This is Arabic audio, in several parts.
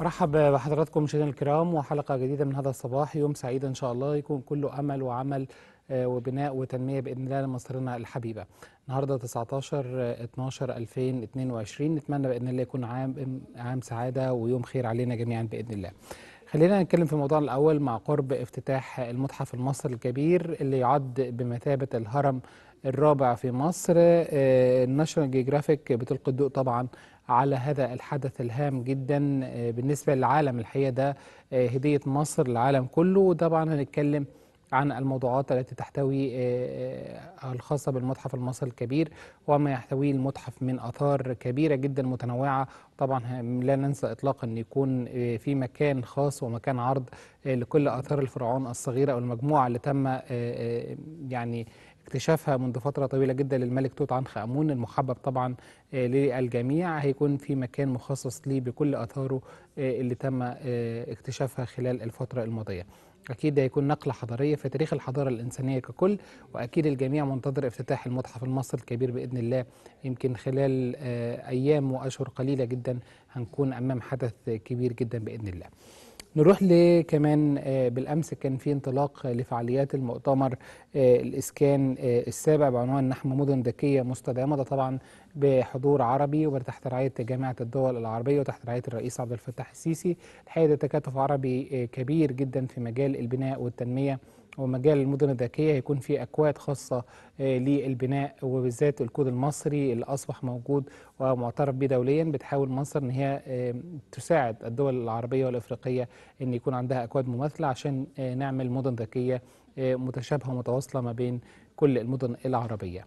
مرحب بحضراتكم مشاهدينا الكرام وحلقة جديدة من هذا الصباح يوم سعيد إن شاء الله يكون كله أمل وعمل آه، وبناء وتنمية بإذن الله لمصرنا الحبيبة. النهارده 19 آه، 12 2022 نتمنى بإذن الله يكون عام عام سعادة ويوم خير علينا جميعا بإذن الله. خلينا نتكلم في الموضوع الأول مع قرب افتتاح المتحف المصري الكبير اللي يعد بمثابة الهرم الرابع في مصر الناشونال جيوغرافيك بتلقي الضوء طبعا على هذا الحدث الهام جدا آه، بالنسبة للعالم الحقيقة ده آه، هدية مصر للعالم كله. وطبعا هنتكلم عن الموضوعات التي تحتوي آه، الخاصة بالمتحف المصري الكبير وما يحتويه المتحف من آثار كبيرة جدا متنوعة. طبعا لا ننسى إطلاقا أن يكون في مكان خاص ومكان عرض لكل آثار الفرعون الصغيرة أو المجموعة اللي تم يعني اكتشافها منذ فترة طويلة جدا للملك توت عنخ آمون المحبب طبعا آه، للجميع. هيكون في مكان مخصص ليه بكل آثاره آه، اللي تم آه، اكتشافها خلال الفترة الماضية. أكيد هيكون نقلة حضارية في تاريخ الحضارة الإنسانية ككل وأكيد الجميع منتظر افتتاح المتحف المصري الكبير بإذن الله. يمكن خلال أيام وأشهر قليلة جدا هنكون أمام حدث كبير جدا بإذن الله. نروح لكمان آه، بالأمس كان في انطلاق لفعاليات المؤتمر آه، الإسكان آه، السابع بعنوان نحن مدن ذكية مستدامة. ده طبعا بحضور عربي وتحت رعاية جامعة الدول العربية وتحت رعاية الرئيس عبد الفتاح السيسي الحقيقة ده تكاتف عربي آه، كبير جدا في مجال البناء والتنمية ومجال المدن الذكية هيكون في أكواد خاصة آه، للبناء وبالذات الكود المصري اللي اصبح موجود ومعترف به دوليا بتحاول مصر إن هي آه، تساعد الدول العربية والإفريقية إن يكون عندها أكواد مماثلة عشان نعمل مدن ذكية متشابهة ومتواصلة ما بين كل المدن العربية.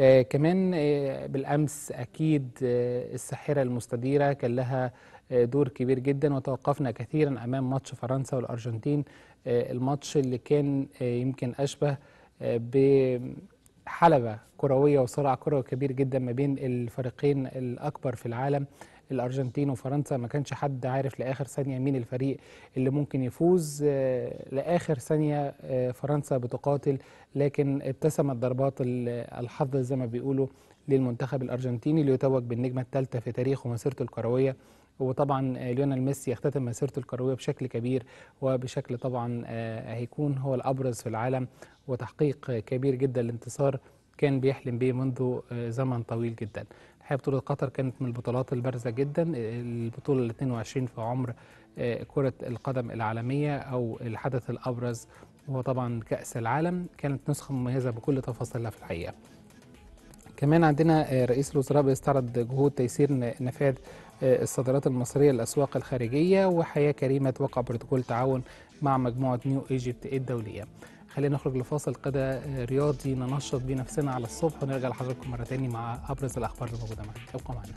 آه، كمان آه، بالأمس أكيد آه، الساحرة المستديرة كان لها آه، دور كبير جدا وتوقفنا كثيرا أمام ماتش فرنسا والأرجنتين آه، الماتش اللي كان آه، يمكن أشبه بحلبة كروية وصراع كروي كبير جدا ما بين الفريقين الأكبر في العالم. الأرجنتين وفرنسا ما كانش حد عارف لآخر ثانية مين الفريق اللي ممكن يفوز. آه، لآخر ثانية آه، فرنسا بتقاتل لكن ابتسمت ضربات ال- الحظ زي ما بيقولوا للمنتخب الأرجنتيني ليتوج بالنجمة الثالثة في تاريخه ومسيرته الكروية. وطبعا آه، ليونيل ميسي يختتم مسيرته الكروية بشكل كبير وبشكل طبعا هيكون هو الأبرز في العالم. وتحقيق كبير جدا لانتصار كان بيحلم بيه منذ زمن طويل جدا. الحقيقة بطولة قطر كانت من البطولات البارزة جدا البطولة ال 22 في عمر آه، كرة القدم العالمية أو الحدث الأبرز وهو طبعا كأس العالم كانت نسخة مميزة بكل تفاصيلها في الحقيقة كمان عندنا آه، رئيس الوزراء بيستعرض جهود تيسير نفاذ آه، الصادرات المصرية للأسواق الخارجية وحياة كريمة توقع بروتوكول تعاون مع مجموعة نيو إيجيبت الدولية. خلينا نخرج لفاصل كده آه، رياضي ننشط بيه نفسنا على الصبح ونرجع لحضراتكم مرة تاني مع أبرز الأخبار اللي موجودة معانا. ابقوا معانا.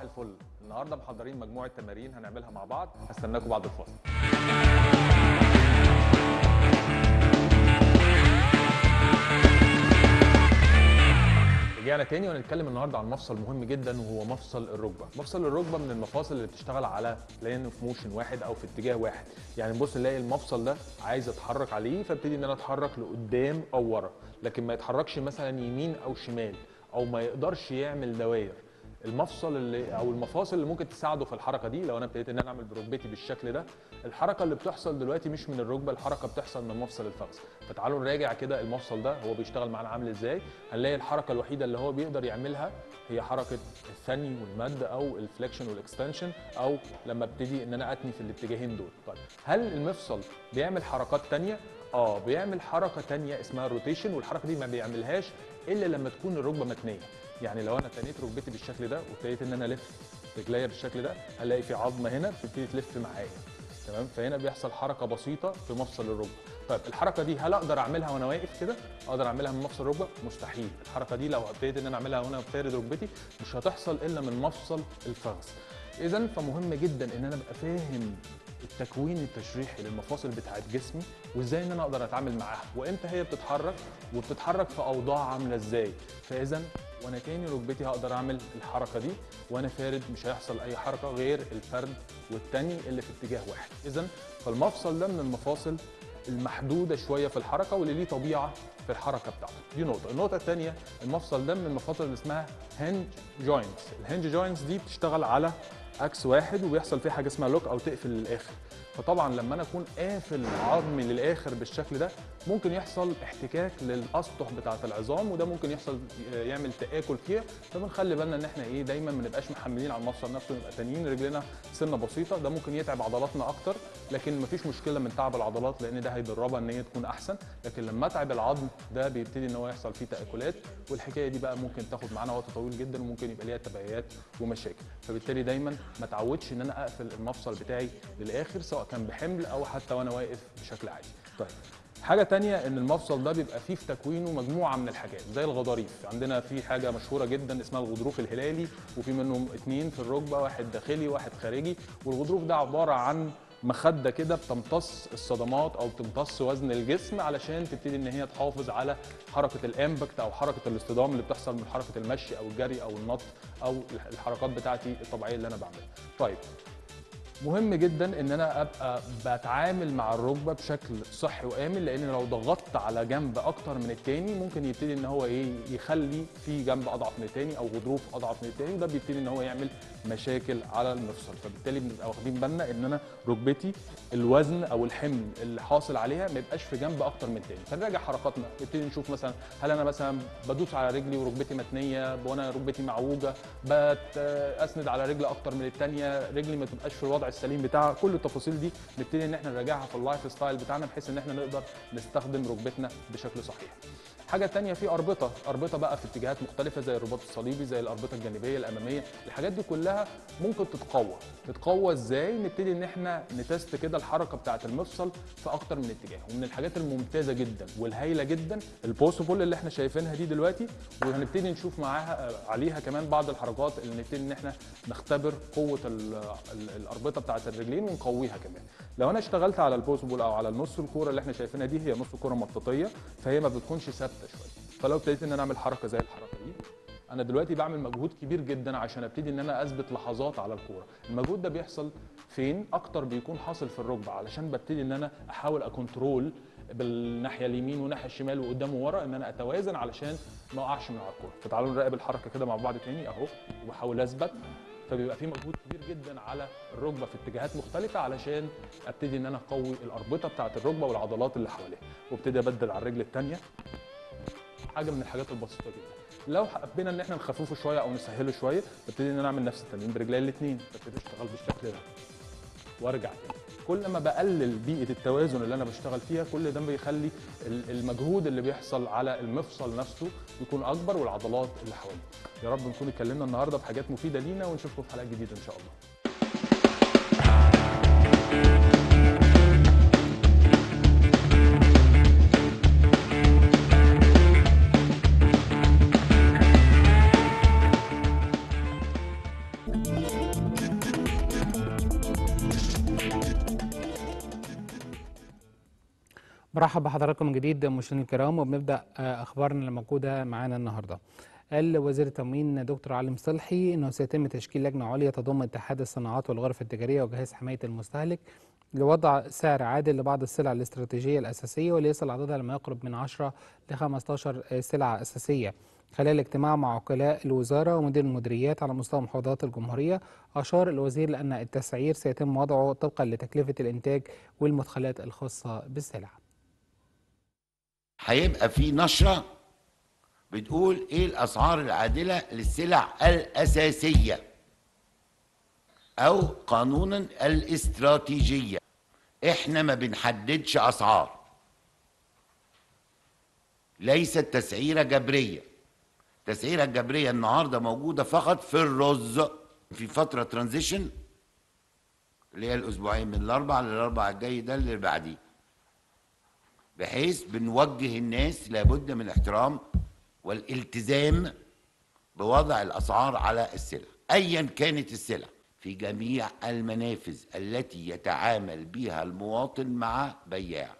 صباح الفل. النهارده محضرين مجموعة تمارين هنعملها مع بعض. هستناكم بعد الفاصل. رجعنا تاني وهنتكلم النهارده عن مفصل مهم جدا وهو مفصل الركبة. مفصل الركبة من المفاصل اللي بتشتغل على line of motion واحد أو في اتجاه واحد. يعني نبص نلاقي المفصل ده عايز أتحرك عليه فابتدي إن أنا أتحرك لقدام أو ورا. لكن ما يتحركش مثلا يمين أو شمال أو ما يقدرش يعمل دوائر. المفصل اللي أو المفاصل اللي ممكن تساعده في الحركة دي لو أنا ابتديت إن أنا أعمل بركبتي بالشكل ده الحركة اللي بتحصل دلوقتي مش من الركبة الحركة بتحصل من مفصل الفخذ. فتعالوا نراجع كده المفصل ده هو بيشتغل معانا عامل إزاي. هنلاقي الحركة الوحيدة اللي هو بيقدر يعملها هي حركة الثني والمد أو ال flexion وال extension أو لما ابتدي إن أنا أتني في الاتجاهين دول. طيب هل المفصل بيعمل حركات تانية؟ آه بيعمل حركة تانية اسمها ال rotation والحركة دي ما بيعملهاش إلا لما تكون الركبة متنيه يعني لو أنا تنيت ركبتي بالشكل ده وابتديت إن أنا ألف رجليا بالشكل ده هلاقي في عظمة هنا بتبتدي تلف معايا. تمام؟ فهنا بيحصل حركة بسيطة في مفصل الركبة. طيب الحركة دي هل أقدر أعملها وأنا واقف كده؟ أقدر أعملها من مفصل الركبة؟ مستحيل. الحركة دي لو ابتديت إن أنا أعملها وأنا فارد ركبتي مش هتحصل إلا من مفصل الفخذ إذا فمهم جدا إن أنا أبقى فاهم التكوين التشريحي للمفاصل بتاعت جسمي وإزاي إن أنا أقدر أتعامل معاها وإمتى هي بتتحرك وبتتحرك في أوضاع عاملة إزاي. فإذا وأنا تاني ركبتي هقدر أعمل الحركة دي وأنا فارد مش هيحصل أي حركة غير الفرد والتني اللي في اتجاه واحد. إذا فالمفصل ده من المفاصل المحدودة شوية في الحركة واللي ليه طبيعة في الحركة بتاعته دي نقطة. النقطة الثانية المفصل ده من المفاصل اللي اسمها hinge joints ال hinge joints دي بتشتغل على axis واحد وبيحصل فيه حاجة اسمها lock أو تقفل للآخر. فطبعا لما أنا أكون قافل عظمي للآخر بالشكل ده ممكن يحصل احتكاك للأسطح بتاعة العظام وده ممكن يحصل يعمل تآكل فيها فبنخلي بالنا إن إحنا إيه دايما ما نبقاش محملين على المفصل نفسه نبقى تانيين رجلنا سنة بسيطة. ده ممكن يتعب عضلاتنا أكتر لكن مفيش مشكلة من تعب العضلات لأن ده هيدربها إن هي تكون أحسن. لكن لما أتعب العظم ده بيبتدي إن هو يحصل فيه تآكلات. والحكاية دي بقى ممكن تاخد معانا وقت طويل جدا وممكن يبقى ليها تبعيات ومشاكل. فبالتالي دايما ما اتعودش إن أنا أقفل المفصل بتاعي للآخر سواء كان بحمل أو حتى وأنا واقف بشكل عادي. طيب حاجة تانية إن المفصل ده بيبقى فيه في تكوينه مجموعة من الحاجات زي الغضاريف. عندنا في حاجة مشهورة جدا اسمها الغضروف الهلالي وفي منهم اتنين في الركبة واحد داخلي واحد خارجي. والغضروف ده عبارة عن مخدة كده بتمتص الصدمات أو بتمتص وزن الجسم علشان تبتدي إن هي تحافظ على حركة الإمباكت أو حركة الاصطدام اللي بتحصل من حركة المشي أو الجري أو النط أو الحركات بتاعتي الطبيعية اللي أنا بعملها. طيب مهم جدا إن أنا أبقى بتعامل مع الركبة بشكل صحي وآمن لأن لو ضغطت على جنب أكتر من التاني ممكن يبتدي إن هو إيه يخلي في جنب أضعف من التاني أو غضروف أضعف من التاني وده بيبتدي إن هو يعمل مشاكل على المفصل. فبالتالي بنبقى واخدين بالنا إن أنا ركبتي الوزن أو الحمل اللي حاصل عليها ما يبقاش في جنب أكتر من التاني. فنراجع حركاتنا. نبتدي نشوف مثلا هل أنا مثلا بدوس على رجلي وركبتي متنية وأنا ركبتي معوجة بسند على رجل أكتر من التانية رجلي ما تبقاش في الوضع السليم بتاعها. كل التفاصيل دي نبتدي إن إحنا نراجعها في ال lifestyle بتاعنا بحيث إن إحنا نقدر نستخدم ركبتنا بشكل صحيح. حاجة تانية في أربطة أربطة بقى في اتجاهات مختلفة زي الرباط الصليبي زي الأربطة الجانبية الأمامية الحاجات دي كلها ممكن تتقوى. تتقوى إزاي؟ نبتدي إن إحنا ن test كده الحركة بتاعة المفصل في أكتر من اتجاه ومن الحاجات الممتازة جدا والهايلة جدا ال BOSU ball اللي إحنا شايفينها دي دلوقتي وهنبتدي نشوف معاها عليها كمان بعض الحركات اللي نبتدي إن إحنا نختبر قوة ال ال الأربطة بتاعة الرجلين ونقويها كمان. لو أنا اشتغلت على ال BOSU ball أو على النص الكورة اللي إحنا شايفينها دي هي نص كورة مطاطية فهي ما بتكونش ثابتة. شوية. فلو ابتديت إن أنا أعمل حركة زي الحركة دي أنا دلوقتي بعمل مجهود كبير جدا عشان أبتدي إن أنا أثبت لحظات على الكورة. المجهود ده بيحصل فين؟ أكتر بيكون حاصل في الركبة. علشان ببتدي إن أنا أحاول أكنترول بالناحية اليمين والناحية الشمال وقدام وورا إن أنا أتوازن علشان ما أقعش من على الكورة. فتعالوا نراقب الحركة كده مع بعض تاني أهو وبحاول أثبت. فبيبقى في مجهود كبير جدا على الركبة في اتجاهات مختلفة علشان أبتدي إن أنا أقوي الأربطة بتاعة الركبة والعضلات اللي حواليها. وابتدي أبدل على الرجل الثانية حاجة من الحاجات البسيطة جدا. لو حبينا إن إحنا نخففه شوية أو نسهله شوية ببتدي إن أنا أعمل نفس التمرين برجلي الاثنين ببتدي أشتغل بالشكل ده وأرجع تاني. كل ما بقلل بيئة التوازن اللي أنا بشتغل فيها كل ده بيخلي المجهود اللي بيحصل على المفصل نفسه يكون أكبر والعضلات اللي حواليه. يا رب نكون اتكلمنا النهارده في حاجات مفيدة لينا ونشوفكم في حلقات جديدة إن شاء الله. برحب بحضراتكم من جديد مشاهدينا الكرام وبنبدأ أخبارنا الموجودة معانا النهارده. قال وزير التموين دكتور علي مصلحي إنه سيتم تشكيل لجنة عليا تضم اتحاد الصناعات والغرف التجارية وجهاز حماية المستهلك لوضع سعر عادل لبعض السلع الاستراتيجية الأساسية واللي يصل عددها لما يقرب من 10 ل 15 سلعة أساسية. خلال اجتماع مع عقلاء الوزارة ومدير المديريات على مستوى محافظات الجمهورية أشار الوزير لأن التسعير سيتم وضعه طبقا لتكلفة الإنتاج والمدخلات الخاصة بالسلع. هيبقى في نشرة بتقول إيه الأسعار العادلة للسلع الأساسية أو قانونا الاستراتيجية. إحنا ما بنحددش أسعار. ليست تسعيرة جبرية. التسعيرة الجبرية النهاردة موجودة فقط في الرز. في فترة ترانزيشن اللي هي الأسبوعين من الاربع للاربع الجاي ده اللي بعديه. بحيث بنوجه الناس لابد من الاحترام والالتزام بوضع الأسعار على السلع ايا كانت السلع. في جميع المنافذ التي يتعامل بها المواطن مع بياع.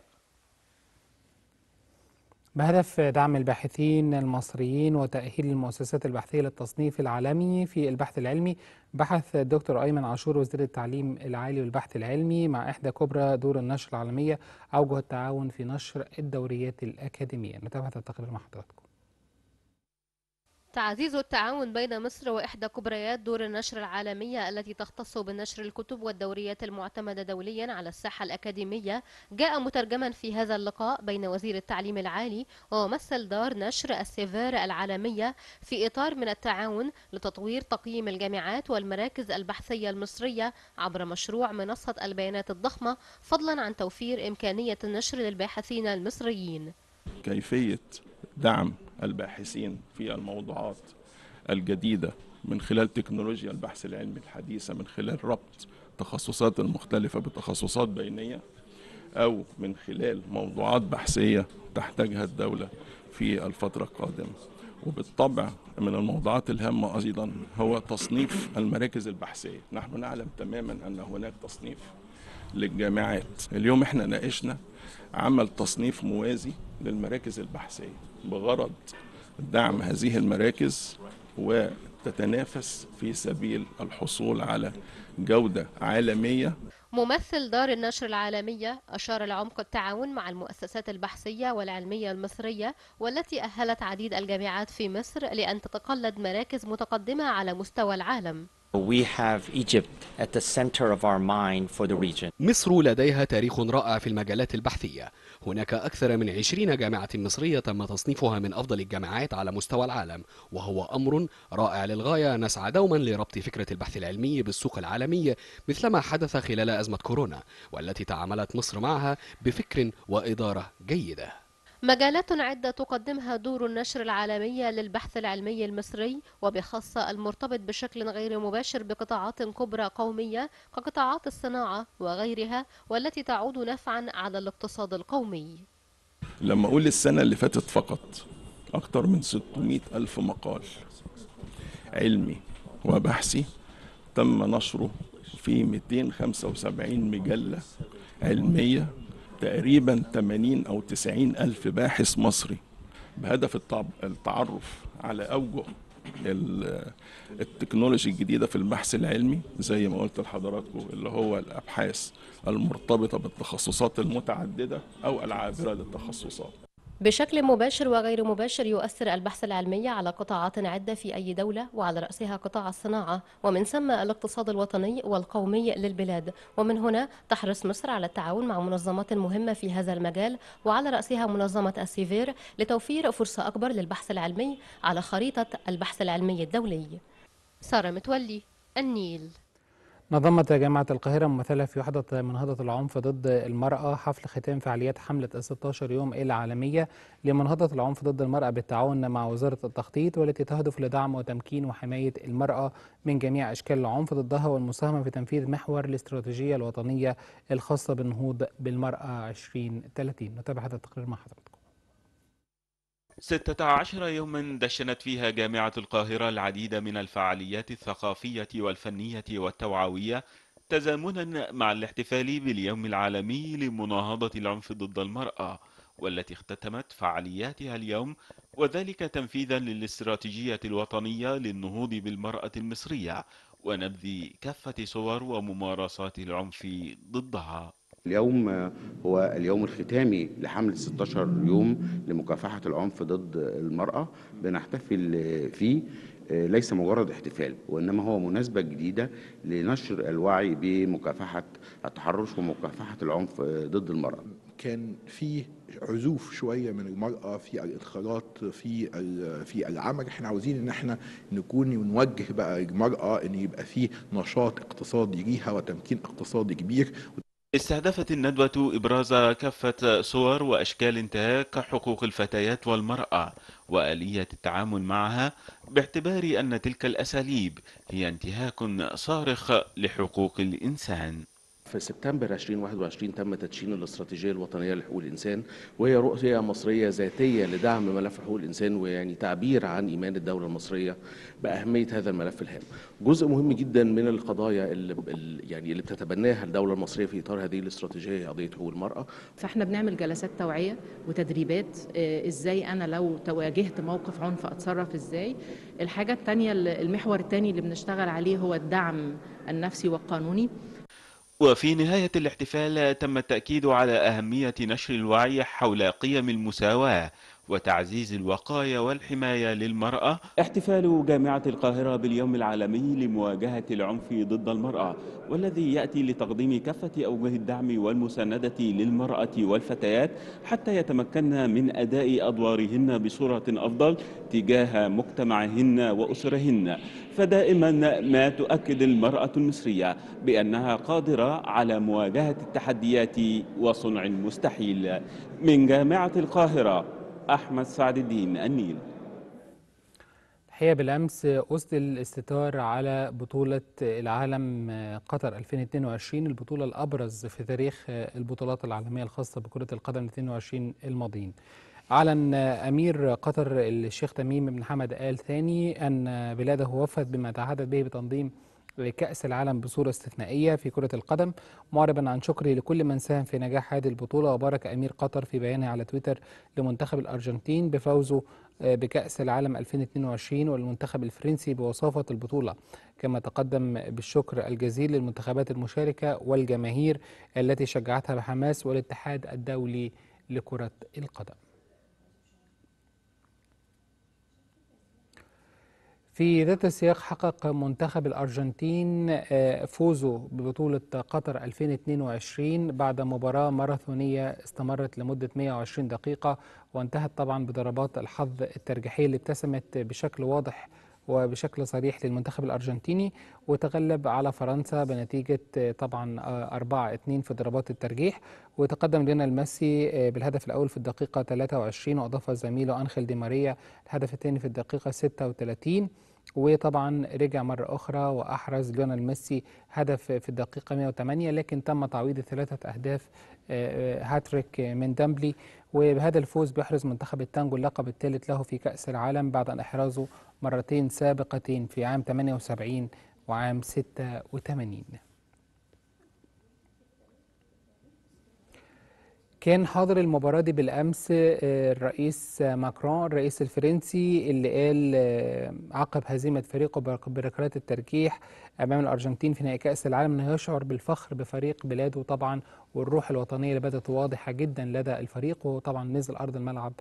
بهدف دعم الباحثين المصريين وتأهيل المؤسسات البحثية للتصنيف العالمي في البحث العلمي بحث الدكتور أيمن عاشور وزير التعليم العالي والبحث العلمي مع إحدى كبرى دور النشر العالمية أوجه التعاون في نشر الدوريات الأكاديمية. نتابع التقرير مع حضراتكم. تعزيز التعاون بين مصر وإحدى كبريات دور النشر العالمية التي تختص بنشر الكتب والدوريات المعتمدة دوليا على الساحة الأكاديمية جاء مترجما في هذا اللقاء بين وزير التعليم العالي وممثل دار نشر السيفير العالمية في إطار من التعاون لتطوير تقييم الجامعات والمراكز البحثية المصرية عبر مشروع منصة البيانات الضخمة فضلا عن توفير إمكانية النشر للباحثين المصريين. كيفية دعم الباحثين في الموضوعات الجديدة من خلال تكنولوجيا البحث العلمي الحديثة من خلال ربط التخصصات المختلفة بتخصصات بينية أو من خلال موضوعات بحثية تحتاجها الدولة في الفترة القادمة. وبالطبع من الموضوعات الهامة أيضا هو تصنيف المراكز البحثية. نحن نعلم تماما أن هناك تصنيف للجامعات. اليوم إحنا ناقشنا عمل تصنيف موازي للمراكز البحثية بغرض دعم هذه المراكز وتتنافس في سبيل الحصول على جودة عالمية. ممثل دار النشر العالمية أشار لعمق التعاون مع المؤسسات البحثية والعلمية المصرية والتي أهلت عديد الجامعات في مصر لأن تتقلد مراكز متقدمة على مستوى العالم. We have Egypt at the center of our mind for the region. مصر لديها تاريخ رائع في المجالات البحثية. هناك أكثر من عشرين جامعة مصرية تم تصنيفها من أفضل الجامعات على مستوى العالم وهو أمر رائع للغاية. نسعى دوما لربط فكرة البحث العلمي بالسوق العالمي مثلما حدث خلال أزمة كورونا والتي تعاملت مصر معها بفكر وإدارة جيدة. مجالات عدة تقدمها دور النشر العالمية للبحث العلمي المصري وبخاصة المرتبط بشكل غير مباشر بقطاعات كبرى قومية كقطاعات الصناعة وغيرها والتي تعود نفعا على الاقتصاد القومي. لما أقول السنة اللي فاتت فقط أكثر من 600 ألف مقال علمي وبحثي تم نشره في 275 مجلة علمية تقريبا 80 أو 90 ألف باحث مصري بهدف التع- التعرف على أوجه ال- التكنولوجي الجديدة في البحث العلمي زي ما قلت لحضراتكم اللي هو الأبحاث المرتبطة بالتخصصات المتعددة أو العابرة للتخصصات. بشكل مباشر وغير مباشر يؤثر البحث العلمي على قطاعات عدة في أي دولة وعلى رأسها قطاع الصناعة ومن ثم الاقتصاد الوطني والقومي للبلاد. ومن هنا تحرص مصر على التعاون مع منظمات مهمة في هذا المجال وعلى رأسها منظمة السيفير لتوفير فرصة أكبر للبحث العلمي على خريطة البحث العلمي الدولي. سارة متولي النيل. نظمت جامعة القاهرة ممثلة في وحدة منهضة العنف ضد المرأة حفل ختام فعاليات حملة ال 16 يوم العالمية لمنهضة العنف ضد المرأة بالتعاون مع وزارة التخطيط والتي تهدف لدعم وتمكين وحماية المرأة من جميع أشكال العنف ضدها والمساهمة في تنفيذ محور الاستراتيجية الوطنية الخاصة بالنهوض بالمرأة 2030 نتابع هذا التقرير مع حضراتكم. 16 يوما دشنت فيها جامعة القاهرة العديد من الفعاليات الثقافية والفنية والتوعوية تزامنا مع الاحتفال باليوم العالمي لمناهضة العنف ضد المرأة والتي اختتمت فعالياتها اليوم وذلك تنفيذا للاستراتيجية الوطنية للنهوض بالمرأة المصرية ونبذ كافة صور وممارسات العنف ضدها. اليوم هو اليوم الختامي لحملة 16 يوم لمكافحة العنف ضد المرأة بنحتفل فيه ليس مجرد احتفال وإنما هو مناسبة جديدة لنشر الوعي بمكافحة التحرش ومكافحة العنف ضد المرأة. كان في عزوف شوية من المرأة في الانخراط في في العمل. إحنا عاوزين إن إحنا نكون نوجه بقى المرأة إن يبقى في نشاط اقتصادي ليها وتمكين اقتصادي كبير. استهدفت الندوة إبراز كافة صور وأشكال انتهاك حقوق الفتيات والمرأة وآلية التعامل معها باعتبار أن تلك الأساليب هي انتهاك صارخ لحقوق الإنسان. في سبتمبر 2021 تم تدشين الاستراتيجية الوطنية لحقوق الإنسان وهي رؤية مصرية ذاتية لدعم ملف حقوق الإنسان ويعني تعبير عن إيمان الدولة المصرية بأهمية هذا الملف الهام. جزء مهم جدا من القضايا اللي يعني اللي بتتبناها الدولة المصرية في إطار هذه الاستراتيجية هي قضية حقوق المرأة. فإحنا بنعمل جلسات توعية وتدريبات إزاي أنا لو تواجهت موقف عنف أتصرف إزاي. الحاجة الثانية المحور الثاني اللي بنشتغل عليه هو الدعم النفسي والقانوني. وفي نهاية الاحتفال تم التأكيد على أهمية نشر الوعي حول قيم المساواة وتعزيز الوقاية والحماية للمرأة. احتفال جامعة القاهرة باليوم العالمي لمواجهة العنف ضد المرأة والذي يأتي لتقديم كافة أوجه الدعم والمساندة للمرأة والفتيات حتى يتمكن من أداء أدوارهن بصورة أفضل تجاه مجتمعهن وأسرهن. فدائما ما تؤكد المرأة المصرية بأنها قادرة على مواجهة التحديات وصنع المستحيل من جامعة القاهرة أحمد سعد الدين النيل. الحقيقة بالأمس أسدل الاستتار على بطولة العالم قطر 2022 البطولة الأبرز في تاريخ البطولات العالمية الخاصة بكرة القدم 22 الماضيين. أعلن أمير قطر الشيخ تميم بن حمد آل ثاني أن بلاده وفت بما تعهدت به بتنظيم كأس العالم بصورة استثنائية في كرة القدم. معربا عن شكره لكل من ساهم في نجاح هذه البطولة وبارك أمير قطر في بيانه على تويتر لمنتخب الأرجنتين بفوزه بكأس العالم 2022 والمنتخب الفرنسي بوصافة البطولة. كما تقدم بالشكر الجزيل للمنتخبات المشاركة والجماهير التي شجعتها بحماس والاتحاد الدولي لكرة القدم. في ذات السياق حقق منتخب الأرجنتين فوزه ببطولة قطر 2022 بعد مباراة ماراثونية استمرت لمدة 120 دقيقة وانتهت طبعا بضربات الحظ الترجيحية اللي ابتسمت بشكل واضح وبشكل صريح للمنتخب الأرجنتيني وتغلب على فرنسا بنتيجة طبعا 4-2 في ضربات الترجيح. وتقدم ليونيل ميسي بالهدف الأول في الدقيقة 23 وأضاف زميله أنخيل دي ماريا الهدف الثاني في الدقيقة 36 وطبعا رجع مرة أخرى وأحرز ليونيل ميسي هدف في الدقيقة 108 لكن تم تعويض ثلاثة أهداف هاتريك من مبابي. وبهذا الفوز بيحرز منتخب التانجو اللقب الثالث له في كأس العالم بعد أن إحرازه مرتين سابقتين في عام 78 وعام 86 كان حاضر المباراة دي بالأمس الرئيس ماكرون الرئيس الفرنسي اللي قال عقب هزيمة فريقه بركلات الترجيح أمام الأرجنتين في نهائي كأس العالم أنه يشعر بالفخر بفريق بلاده طبعا والروح الوطنية اللي بدأت واضحة جدا لدى الفريق وطبعا نزل أرض الملعب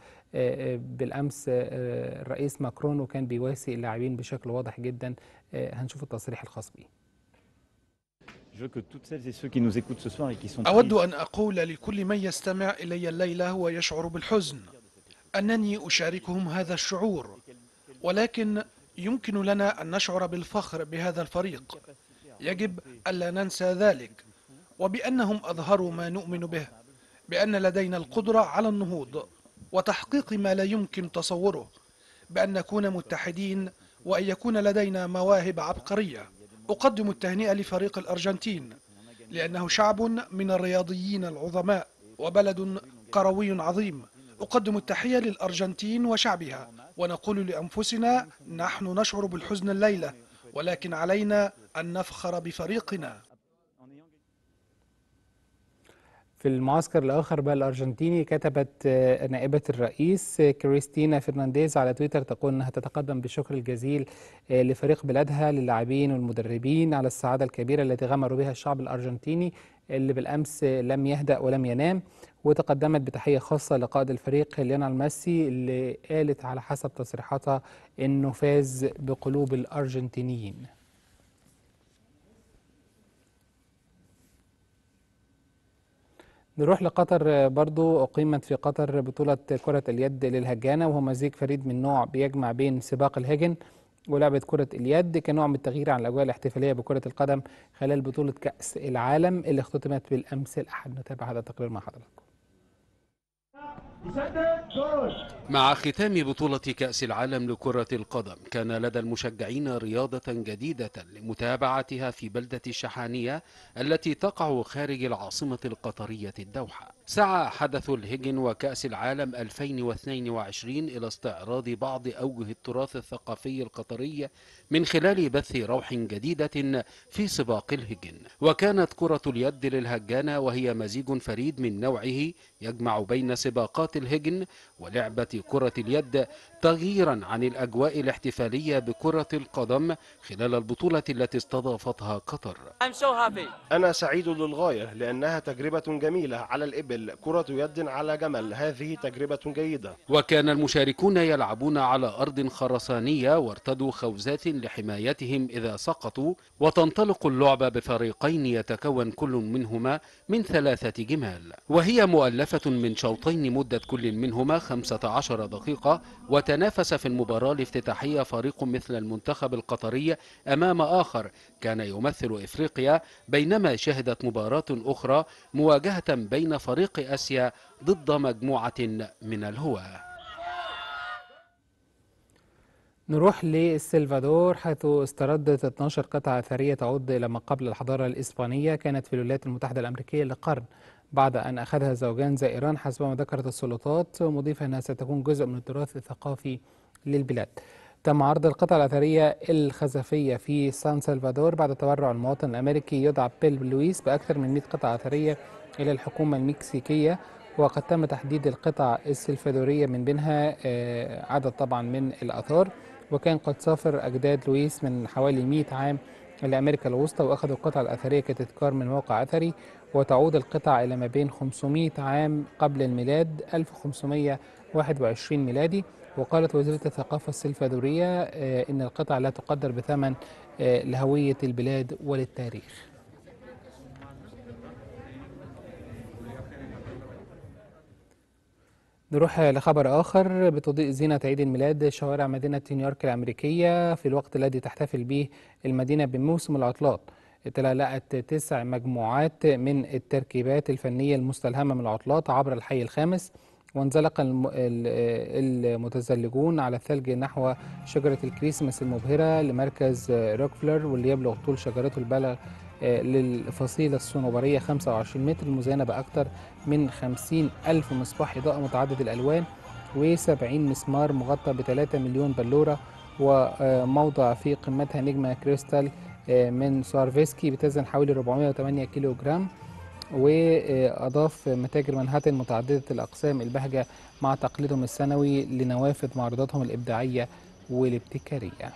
بالأمس الرئيس ماكرون وكان بيواسي اللاعبين بشكل واضح جدا هنشوف التصريح الخاص بيه. أود أن أقول لكل من يستمع إلي الليلة ويشعر بالحزن. أنني أشاركهم هذا الشعور ولكن يمكن لنا أن نشعر بالفخر بهذا الفريق. يجب ألا ننسى ذلك وبأنهم أظهروا ما نؤمن به بأن لدينا القدرة على النهوض وتحقيق ما لا يمكن تصوره بأن نكون متحدين وأن يكون لدينا مواهب عبقرية. أقدم التهنئة لفريق الأرجنتين لأنه شعب من الرياضيين العظماء وبلد قروي عظيم. أقدم التحية للأرجنتين وشعبها ونقول لأنفسنا نحن نشعر بالحزن الليلة ولكن علينا أن نفخر بفريقنا. في المعسكر الآخر بقى الأرجنتيني كتبت نائبة الرئيس كريستينا فرنانديز على تويتر تقول أنها تتقدم بالشكر الجزيل لفريق بلادها للاعبين والمدربين على السعادة الكبيرة التي غمروا بها الشعب الأرجنتيني اللي بالأمس لم يهدأ ولم ينام وتقدمت بتحية خاصة لقائد الفريق ليونيل ميسي اللي قالت على حسب تصريحاتها أنه فاز بقلوب الأرجنتينيين. نروح لقطر برضو أقيمت في قطر بطولة كرة اليد للهجانة وهو مزيج فريد من نوع بيجمع بين سباق الهجن ولعبة كرة اليد كنوع من التغيير عن الأجواء الاحتفالية بكرة القدم خلال بطولة كأس العالم اللي اختتمت بالأمس الأحد. نتابع هذا التقرير مع حضراتكم. مع ختام بطولة كأس العالم لكرة القدم كان لدى المشجعين رياضة جديدة لمتابعتها في بلدة الشحانية التي تقع خارج العاصمة القطرية الدوحة. سعى حدث الهجن وكأس العالم 2022 إلى استعراض بعض أوجه التراث الثقافي القطري من خلال بث روح جديدة في سباق الهجن. وكانت كرة اليد للهجانة وهي مزيج فريد من نوعه يجمع بين سباقات الهجن ولعبة كرة اليد تغييرا عن الأجواء الاحتفالية بكرة القدم خلال البطولة التي استضافتها قطر. أنا سعيد للغاية لأنها تجربة جميلة على الإبل. كرة يد على جمل. هذه تجربة جيدة. وكان المشاركون يلعبون على أرض خرسانية وارتدوا خوذات لحمايتهم إذا سقطوا وتنطلق اللعبة بفريقين يتكون كل منهما من ثلاثة جمال. وهي مؤلفة من شوطين مدة كل منهما 15 دقيقة وتنافس في المباراة الافتتاحية فريق مثل المنتخب القطري أمام آخر كان يمثل إفريقيا بينما شهدت مباراة أخرى مواجهة بين فريق آسيا ضد مجموعة من الهواة. نروح للسلفادور حيث استردت 12 قطعة أثرية تعود إلى ما قبل الحضارة الإسبانية كانت في الولايات المتحدة الأمريكية لقرن بعد أن أخذها زوجان زائران حسب ما ذكرت السلطات مضيفة أنها ستكون جزء من التراث الثقافي للبلاد. تم عرض القطع الأثرية الخزفية في سان سلفادور بعد تبرع المواطن الأمريكي يدعى بيل لويس بأكثر من 100 قطعة أثرية إلى الحكومة المكسيكية وقد تم تحديد القطع السلفادورية من بينها عدد طبعا من الآثار. وكان قد سافر أجداد لويس من حوالي 100 عام إلى أمريكا الوسطى وأخذوا القطع الأثرية كتذكار من موقع أثري. وتعود القطع إلى ما بين 500 عام قبل الميلاد 1521 ميلادي. وقالت وزيرة الثقافة السلفادورية إن القطع لا تقدر بثمن لهوية البلاد وللتاريخ. نروح لخبر آخر. بتضيء زينة عيد الميلاد شوارع مدينة نيويورك الأمريكية في الوقت الذي تحتفل به المدينة بموسم العطلات. تلألأت تسع مجموعات من التركيبات الفنية المستلهمة من العطلات عبر الحي الخامس. وانزلق المتزلجون على الثلج نحو شجرة الكريسماس المبهرة لمركز روكفلر واللي يبلغ طول شجرته التابع للفصيلة الصنوبرية 25 متر المزينة بأكثر من 50 ألف مصباح إضاءة متعدد الألوان و70 مسمار مغطى ب 3 مليون بلورة وموضع في قمتها نجمة كريستال من Swarovski بتزن حوالي 408 كيلو جرام وأضاف متاجر منهاتن متعددة الأقسام البهجة مع تقليدهم السنوي لنوافذ معروضاتهم الإبداعية والابتكارية.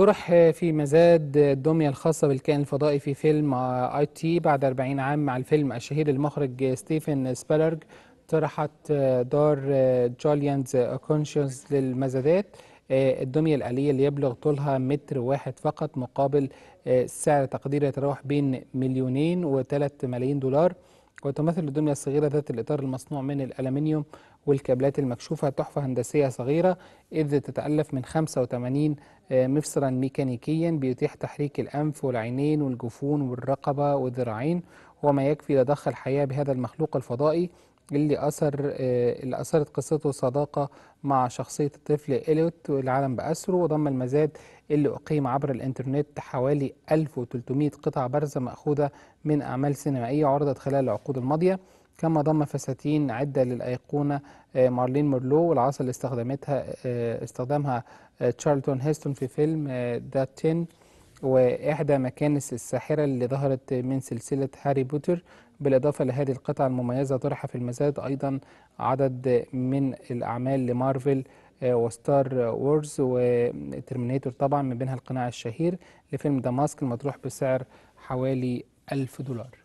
طرح في مزاد الدمية الخاصة بالكائن الفضائي في فيلم E.T. بعد 40 عام مع الفيلم الشهير المخرج ستيفن سبيلبرج طرحت دار Julien's Auctions للمزادات. الدمية الآلية اللي يبلغ طولها متر واحد فقط مقابل سعر تقدير يتراوح بين مليونين وثلاث ملايين دولار. وتمثل الدمية الصغيرة ذات الإطار المصنوع من الألمنيوم والكابلات المكشوفة تحفة هندسية صغيرة إذ تتألف من 85 مفصلا ميكانيكيا بيتيح تحريك الأنف والعينين والجفون والرقبة والذراعين وما يكفي لضخ الحياة بهذا المخلوق الفضائي اللي أثر اللي أثرت قصته صداقة مع شخصية الطفل إليوت والعالم بأسره وضم المزاد اللي أقيم عبر الإنترنت حوالي 1300 قطعة بارزة مأخوذة من أعمال سينمائية عرضت خلال العقود الماضية كما ضم فساتين عدة للأيقونة مارلين مونرو والعصا اللي استخدمتها استخدامها تشارلتون هيستون في فيلم The Ten وإحدى مكانس الساحرة اللي ظهرت من سلسلة هاري بوتر. بالإضافة لهذه القطعة المميزة طرح في المزاد أيضا عدد من الأعمال ل Marvel و Star Wars و Terminator طبعا من بينها القناع الشهير لفيلم The Mask المطروح بسعر حوالي ألف دولار.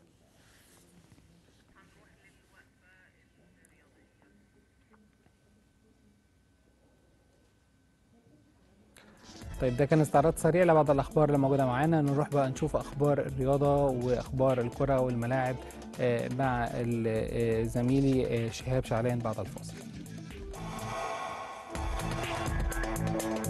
طيب ده كان استعراض سريع لبعض الأخبار اللي موجودة معانا. نروح بقى نشوف أخبار الرياضة وأخبار الكرة والملاعب آه، مع آه، زميلي آه، شهاب شعلان بعد الفاصل. thank you